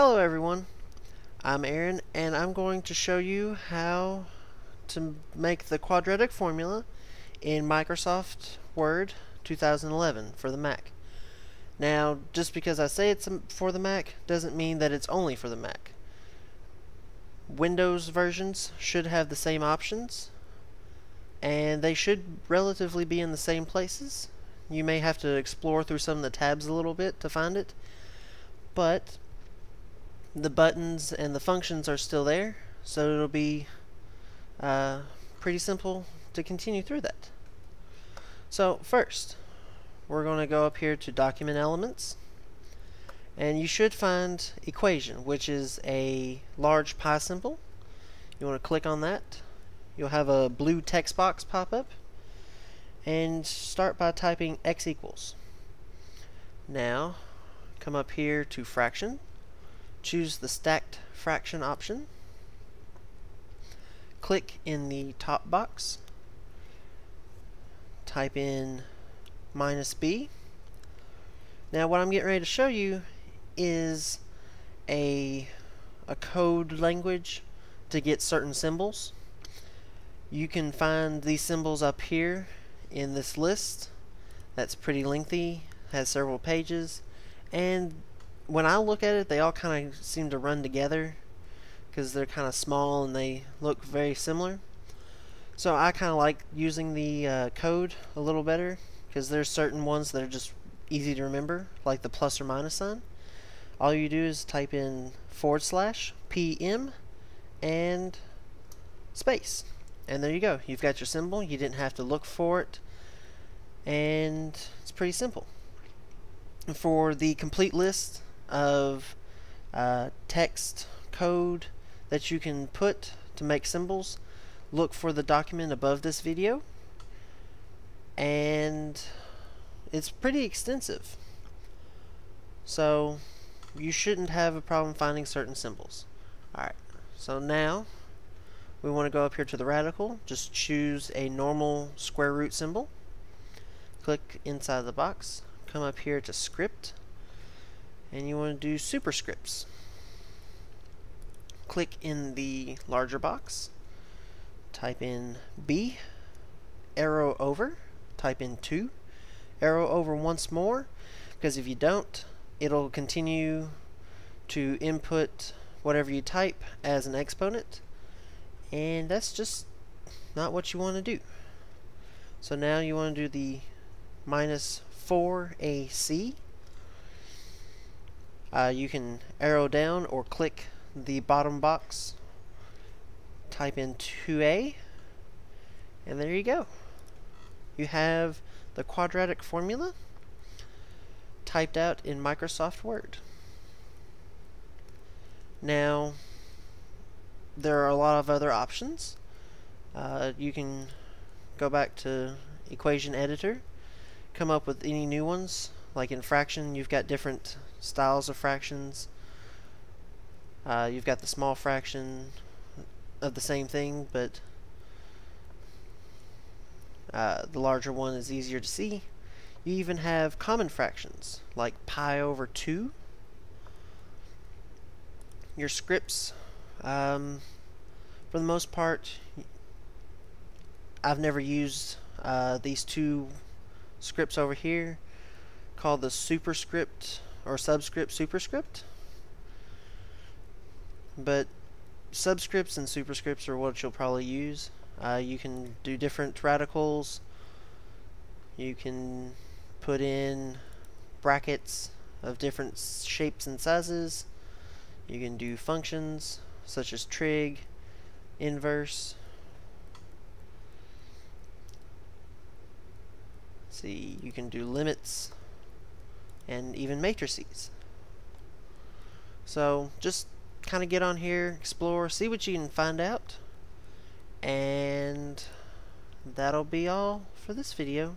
Hello everyone, I'm Aaron and I'm going to show you how to make the quadratic formula in Microsoft Word 2011 for the Mac. Now just because I say it's for the Mac doesn't mean that it's only for the Mac. Windows versions should have the same options and they should relatively be in the same places. You may have to explore through some of the tabs a little bit to find it but the buttons and the functions are still there so it'll be uh, pretty simple to continue through that. So first we're going to go up here to document elements and you should find equation which is a large pi symbol. You want to click on that. You'll have a blue text box pop up and start by typing x equals. Now come up here to fraction choose the stacked fraction option. Click in the top box. Type in minus b. Now what I'm getting ready to show you is a a code language to get certain symbols. You can find these symbols up here in this list. That's pretty lengthy has several pages and when I look at it, they all kind of seem to run together because they're kind of small and they look very similar. So I kind of like using the uh, code a little better because there's certain ones that are just easy to remember, like the plus or minus sign. All you do is type in forward slash PM and space. And there you go. You've got your symbol. You didn't have to look for it. And it's pretty simple. For the complete list of uh, text code that you can put to make symbols, look for the document above this video. And it's pretty extensive. So you shouldn't have a problem finding certain symbols. Alright, so now we want to go up here to the radical. Just choose a normal square root symbol. Click inside the box. Come up here to script and you want to do superscripts. Click in the larger box, type in B, arrow over, type in 2, arrow over once more, because if you don't, it'll continue to input whatever you type as an exponent, and that's just not what you want to do. So now you want to do the minus 4AC, uh, you can arrow down or click the bottom box, type in 2a, and there you go. You have the quadratic formula typed out in Microsoft Word. Now, there are a lot of other options. Uh, you can go back to equation editor, come up with any new ones. Like in fraction, you've got different styles of fractions. Uh, you've got the small fraction of the same thing, but uh, the larger one is easier to see. You even have common fractions, like pi over 2. Your scripts, um, for the most part, I've never used uh, these two scripts over here called the superscript or subscript superscript. But subscripts and superscripts are what you'll probably use. Uh, you can do different radicals. You can put in brackets of different shapes and sizes. You can do functions such as trig, inverse. see, you can do limits and even matrices. So just kind of get on here, explore, see what you can find out, and that'll be all for this video.